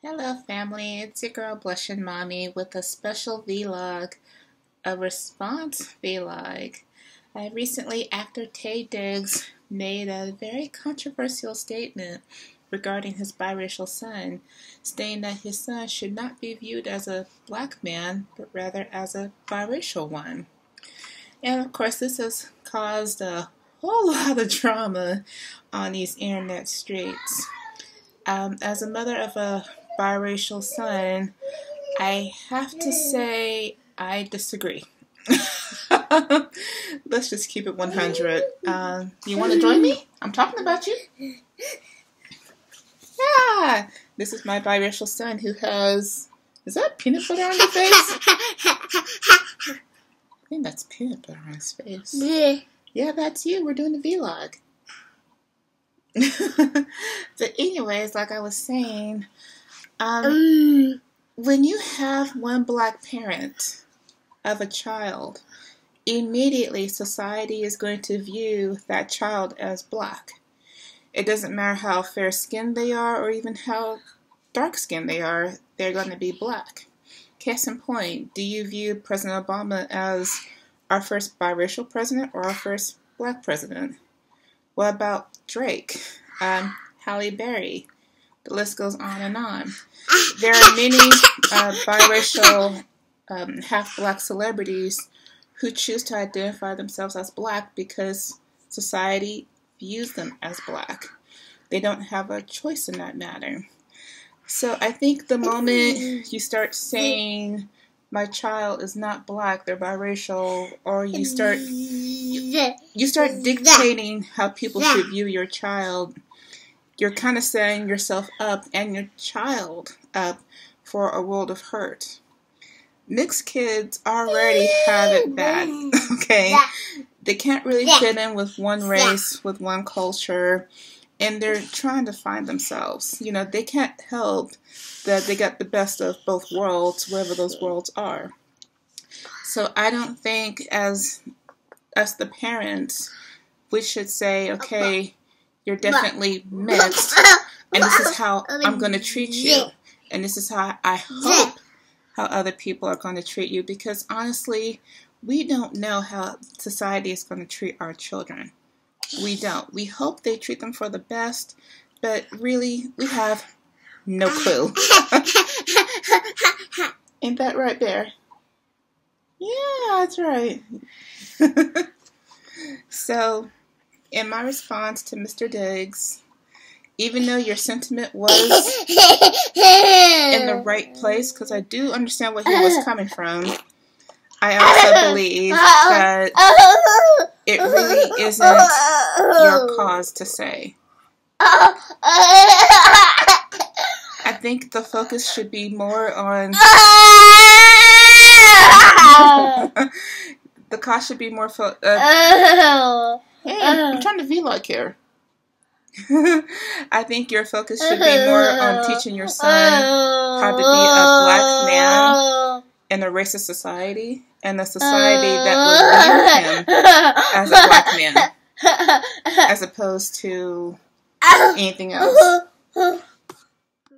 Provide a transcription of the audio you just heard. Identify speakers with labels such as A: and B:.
A: Hello family, it's your girl Blushing Mommy with a special vlog, a response vlog. I recently, actor Taye Diggs made a very controversial statement regarding his biracial son, stating that his son should not be viewed as a black man, but rather as a biracial one. And of course this has caused a whole lot of drama on these internet streets. Um, as a mother of a biracial son, I have to say I disagree. Let's just keep it 100. Um, you want to join me? I'm talking about you. Yeah, this is my biracial son who has. Is that peanut butter on your face? I think that's peanut butter on his face. Yeah, that's you. We're doing a vlog. but anyways, like I was saying, um, when you have one black parent of a child, immediately society is going to view that child as black. It doesn't matter how fair skinned they are or even how dark skinned they are, they're going to be black. Case in point, do you view President Obama as our first biracial president or our first black president? What about Drake? Um, Halle Berry? The list goes on and on. There are many uh, biracial, um, half black celebrities who choose to identify themselves as black because society views them as black. They don't have a choice in that matter. So I think the moment you start saying, my child is not black, they're biracial, or you start you, you start dictating how people should view your child, you're kind of setting yourself up and your child up for a world of hurt. Mixed kids already have it bad, okay? They can't really fit in with one race, with one culture, and they're trying to find themselves. You know, they can't help that they got the best of both worlds, wherever those worlds are. So I don't think as as the parents, we should say, okay, you're definitely mixed, and this is how I'm going to treat you, and this is how I hope how other people are going to treat you, because honestly, we don't know how society is going to treat our children. We don't. We hope they treat them for the best, but really, we have no clue. Ain't that right, Bear? Yeah, that's right. so, in my response to Mr. Diggs, even though your sentiment was in the right place, because I do understand where he was coming from, I also believe that it really isn't your cause to say. I think the focus should be more on. the cause should be more. Fo- uh, I'm uh-huh. trying to vlog here. I think your focus should be more on uh-huh. teaching your son how to be a black man uh-huh. in a racist society and a society that would view him as a black man as opposed to anything else.